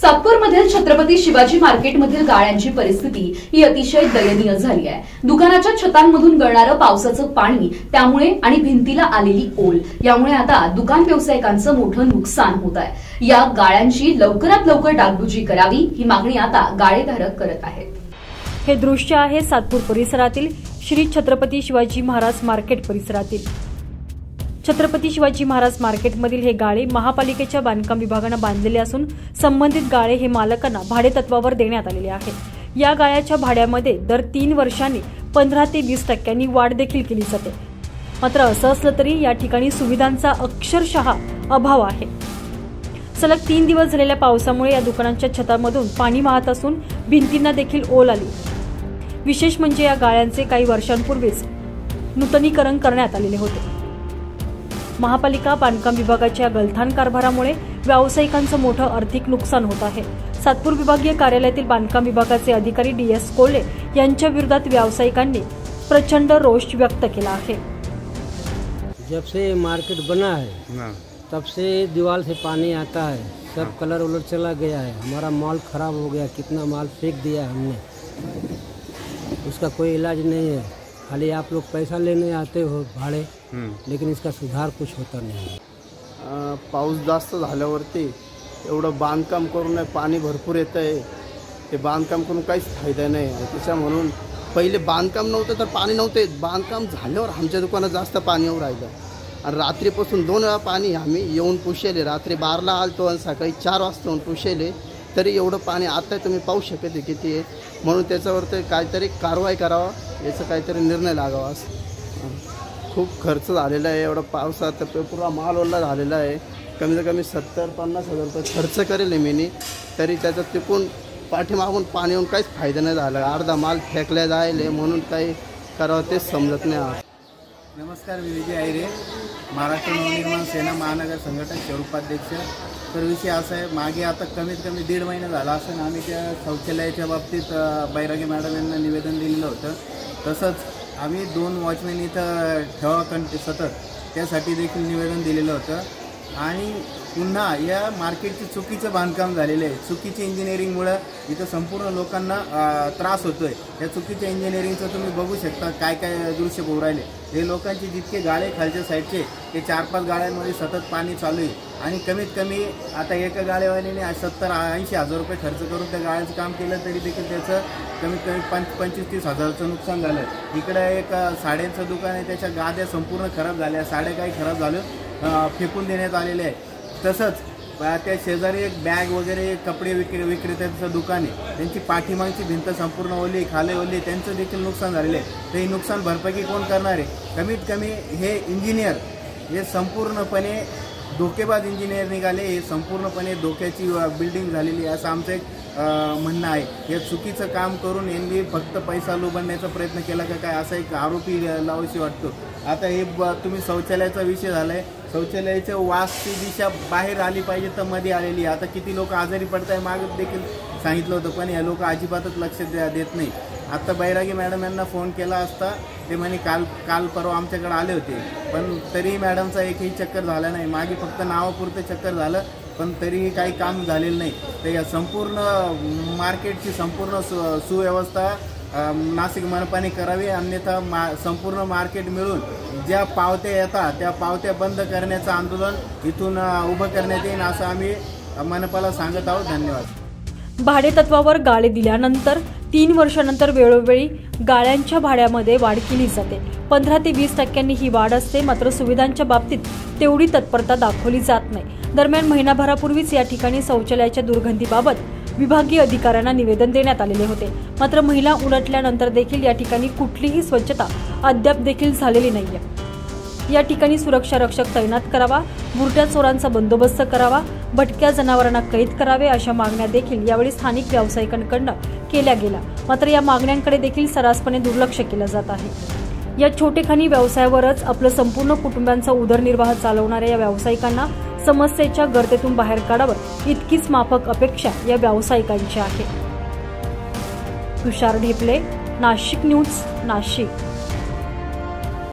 सातपूरमधील छत्रपती शिवाजी मार्केटमधील गाळ्यांची परिस्थिती ही अतिशय दयनीय झाली आहे. दुकानाच्या छतांमधून गळणारं पावसाचं पाणी त्यामुळे आणि भिंतीला आलेली ओल यामुळे आता दुकान व्यावसायिकांचं मोठं नुकसान होत आहे. या गाळ्यांची लवकरात लवकर डागडुजी करावी ही मागणी आता गाळेधारक करत आहेत. हे दृश्य आहे सातपूर परिसरातील श्री छत्रपती शिवाजी महाराज मार्केट परिसरातील. छत्रपती शिवाजी महाराज मार्केटमधील हे गाळे महापालिकेच्या बांधकाम विभागानं बांधलेले असून संबंधित गाळे हे मालकांना भाडेतत्वावर देण्यात आलेले आहे या गाळ्याच्या भाड्यामध्ये दर तीन वर्षांनी पंधरा ते वीस टक्क्यांनी वाढ देखील केली जाते. मात्र असं असलं तरी या ठिकाणी सुविधांचा अक्षरशः अभाव आहे. सलग तीन दिवस झालेल्या पावसामुळे या दुकानांच्या छतामधून पाणी वाहत असून भिंतींना देखील ओल आली. विशेष म्हणजे या गाळ्यांचे काही वर्षांपूर्वीच नूतनीकरण करण्यात आलेले होते. महापालिका बांधकाम विभागाच्या गलथान कारभारामुळे व्यावसायिकांचं मोठं आर्थिक नुकसान होत आहे. सातपूर विभागीय कार्यालयातील बांधकाम विभागाचे अधिकारी डी एस कोल्हे यांच्या विरोधात व्यावसायिकांनी प्रचंड रोष व्यक्त केला आहे. जब से मार्केट बना है हाँ। तब से दीवार से पानी आता है। सब कलर उलर चला गया है। हमारा माल खराब हो गया। कितना माल फेंक दिया हमने। उसका कोई इलाज नहीं है। खाली आप लोग पैसा लेने आते हो भाड़े. लेकिन इसका सुधार कुछ होता नहीं है। पाऊस जास्त झाल्यावरती एवढं बांधकाम करून पाणी भरपूर येतं आहे ते बांधकाम करून काहीच फायदा नाही. आहे त्याच्या म्हणून पहिले बांधकाम नव्हतं तर पाणी नव्हते. बांधकाम झाल्यावर आमच्या दुकानात जास्त पाणी येऊ राहिलं. आणि रात्रीपासून दोन वेळा पाणी आम्ही येऊन पुशेले. रात्री बारला आलतो आणि सकाळी चार वाजता येऊन पुशेले. तरी एवढं पाणी आता तुम्ही पाहू शकत आहे किती आहे. म्हणून त्याच्यावरती काहीतरी कारवाई करावा याचा काहीतरी निर्णय लागावा. खूप खर्च झालेला आहे एवढा पावसात तर पुरा माल ओला झालेला आहे. कमीत कमी सत्तर पन्नास हजार रुपये खर्च करेल आहे मी तरी त्याचा तिकून पाठीमागून पाणी येऊन काहीच फायदा नाही झाला. अर्धा माल फेकल्या जायले म्हणून काही करावं तेच समजत नाही. नमस्कार मी विजय आयरे महाराष्ट्र नवनिर्माण सेना महानगर संघटन स्वरूपाध्यक्ष. तर विषय असा आहे मागे आता कमीत कमी दीड महिना झाला असं आम्ही त्या शौचालयाच्या बाबतीत बैरागी मॅडम यांना निवेदन दिलेलं होतं. तसंच आम्ही दोन वॉचमॅन इथं ठेवा कंट सतत त्यासाठी देखील निवेदन दिलेलं होतं. आणि पुन्हा या मार्केटचे चुकीचं बांधकाम झालेलं आहे. चुकीच्या इंजिनिअरिंगमुळं इथं संपूर्ण लोकांना त्रास त्रास होतोय. या चुकीच्या इंजिनिअरिंगचं तुम्ही बघू शकता काय काय दृश्य होऊ राहिले. हे लोकांचे जितके गाळे खालच्या साईडचे ते चार पाच गाड्यांमध्ये सतत पाणी चालू आहे. आणि कमीत कमी आता एका गाड्यावाल्याने सत्तर ऐंशी हजार रुपये खर्च करून त्या गाड्याचं काम केलं तरी देखील त्याचं कमीत कमी पंच पंचवीस तीस हजाराचं नुकसान झालं इकडं एक साड्यांचं दुकान आहे त्याच्या गाद्या संपूर्ण खराब झाल्या. साड्या काही खराब झालं फेकून देण्यात आलेले आहे. तसंच त्या शेजारी एक बॅग वगैरे कपडे विक्रे विक्रेत्यांचं दुकान आहे. त्यांची पाठीमागची भिंत संपूर्ण ओली खाली ओली त्यांचं देखील नुकसान झालेलं आहे. तर नुकसान भरपाई कोण करणार आहे? कमीत कमी हे इंजिनियर हे संपूर्णपणे धोकेबाज इंजिनियर निघाले. हे संपूर्णपणे धोक्याची बिल्डिंग झालेली असं आमचं एक म्हणणं आहे. हे चुकीचं काम करून यांनी फक्त पैसा लोबडण्याचा प्रयत्न केला का काय असा एक आरोपी लावशी वाटतो. आता हे ब- तुम्ही शौचालयाचा विषय झालाय. शौचालयाच्या वासची दिशा बाहेर आली पाहिजे तर मध्ये आलेली आहे. आता किती लोक आजारी पडत आहे मागे देखील सांगितलं होतं पण या लोक अजिबातच लक्ष द्या- देत नाही आता बैरागी मॅडम यांना फोन केला असता ते म्हणे काल काल परवा आमच्याकडे आले होते. पण तरीही मॅडमचा एकही चक्कर झाला नाही. मागे फक्त नावापुरतं चक्कर झालं पण तरीही काही काम झालेलं नाही. तर या संपूर्ण मार्केटची संपूर्ण सु सुव्यवस्था नाशिक मनपाने करावी अन्यथा मा संपूर्ण मार्केट मिळून ज्या पावत्या येतात त्या पावत्या बंद करण्याचं आंदोलन इथून उभं करण्यात येईल असं आम्ही मनपाला सांगत आहोत. धन्यवाद. भाडेतत्वावर गाळे दिल्यानंतर तीन वर्षानंतर वेळोवेळी गाळ्यांच्या भाड्यामध्ये वाढ केली जाते. पंधरा ते वीस टक्क्यांनी ही वाढ असते मात्र सुविधांच्या बाबतीत तेवढी तत्परता दाखवली जात नाही. दरम्यान महिनाभरापूर्वीच या ठिकाणी शौचालयाच्या दुर्गंधीबाबत विभागीय अधिकाऱ्यांना निवेदन देण्यात आलेले होते. मात्र महिला उलटल्यानंतर देखील या ठिकाणी कुठलीही स्वच्छता अद्याप देखील झालेली नाहीये. या ठिकाणी सुरक्षा रक्षक तैनात करावा बुरट्या चोरांचा बंदोबस्त करावा भटक्या जनावरांना कैद करावे अशा मागण्या देखील यावेळी स्थानिक व्यावसायिकांकडनं केल्या गेल्या. मात्र या मागण्यांकडे देखील सर्रासपणे दुर्लक्ष केलं जात आहे. या छोटेखानी व्यवसायावरच आपलं संपूर्ण कुटुंबांचा उदरनिर्वाह चालवणाऱ्या या व्यावसायिकांना समस्येच्या गर्तेतून बाहेर काढावं इतकीच माफक अपेक्षा या व्यावसायिकांची आहे. तुषार ढेपले नाशिक न्यूज नाशिक.